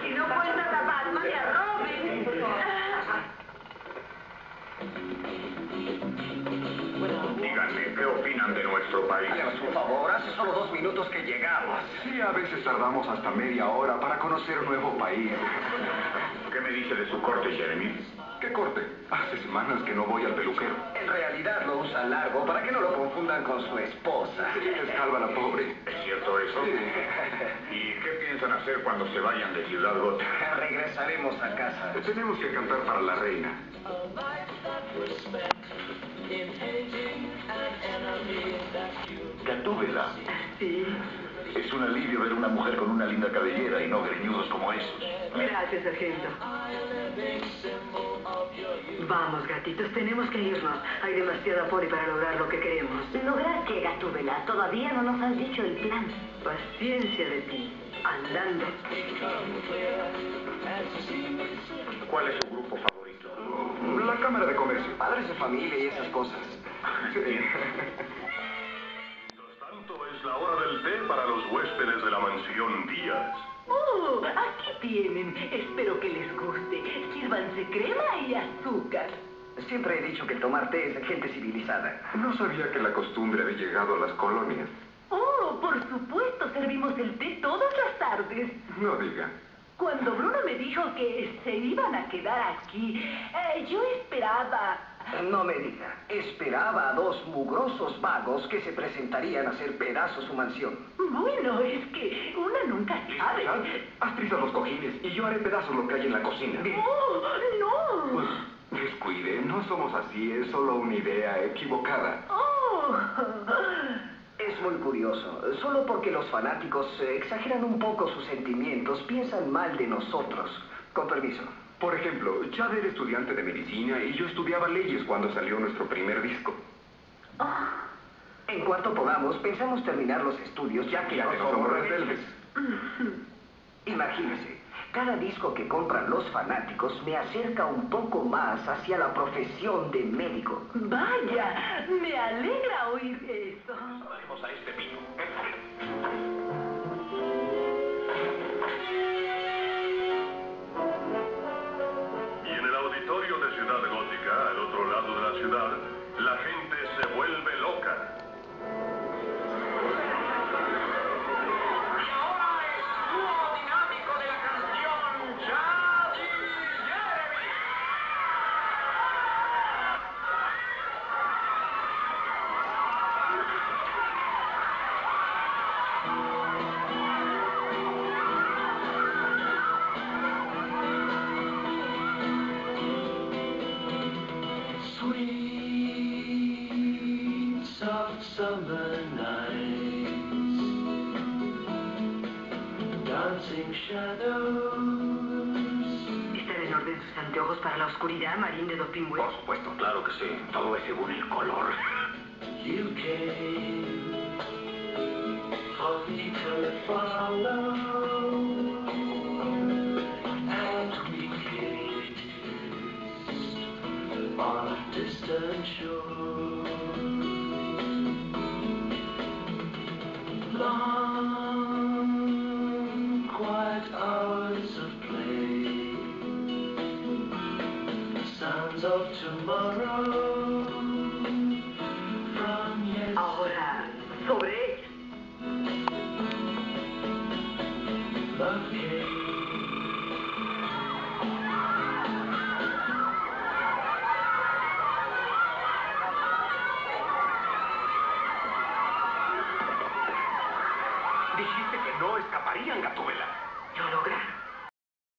Si no cuentas a Batman y a Robin. Díganme, ¿qué opinan de nuestro país? Háganos un favor, hace solo dos minutos que llegamos. Sí, a veces tardamos hasta media hora para conocer un nuevo país. ¿Qué me dice de su corte, Jeremy? ¿Qué corte? Hace semanas que no voy al peluquero. En realidad lo usa largo para que no lo confundan con su esposa. Sí, es calva la pobre. ¿Es cierto eso? ¿Y qué piensan hacer cuando se vayan de Ciudad Gótica? Regresaremos a casa. Tenemos que cantar para la reina. Gatúbela. Sí, Es un alivio ver una mujer con una linda cabellera y no greñudos como esos. gracias, sargento. Vamos, gatitos, tenemos que irnos. Hay demasiada poli para lograr lo que queremos. ¿Lograr qué, Gatúbela? Todavía no nos has dicho el plan. Paciencia de ti. Andando. ¿Cuál es su grupo favorito? La Cámara de Comercio. Padres de familia y esas cosas. Sí. Es la hora del té para los huéspedes de la mansión Díaz. Oh, aquí tienen. Espero que les guste. Sírvanse crema y azúcar. Siempre he dicho que tomar té es de gente civilizada. No sabía que la costumbre había llegado a las colonias. Oh, por supuesto, servimos el té todas las tardes. No diga. Cuando Bruno me dijo que se iban a quedar aquí, eh, yo esperaba... No me diga. Esperaba a dos mugrosos vagos que se presentarían a hacer pedazos su mansión. Bueno, es que una nunca sabe. Haz trizas los cojines y yo haré pedazos lo que hay en la cocina. ¡Oh, no! Descuide, no somos así, es solo una idea equivocada. ¡Oh! Es muy curioso. Solo porque los fanáticos eh, exageran un poco sus sentimientos, piensan mal de nosotros. Con permiso. Por ejemplo, Chad era estudiante de medicina y yo estudiaba leyes cuando salió nuestro primer disco. En cuanto podamos, pensamos terminar los estudios ya que Ya no somos rebeldes. Imagínese, cada disco que compran los fanáticos me acerca un poco más hacia la profesión de médico. Vaya, me alegra oír eso. A este lado de summer nights, dancing shadows. ¿Están en orden sus anteojos para la oscuridad, Marín de dos pingües? Por supuesto, claro que sí. Todo es según el color. You came me to follow, and we kissed on a distant shore. Ahora, sobre ella. Dijiste que no escaparían, Gatúbela. Lo lograron.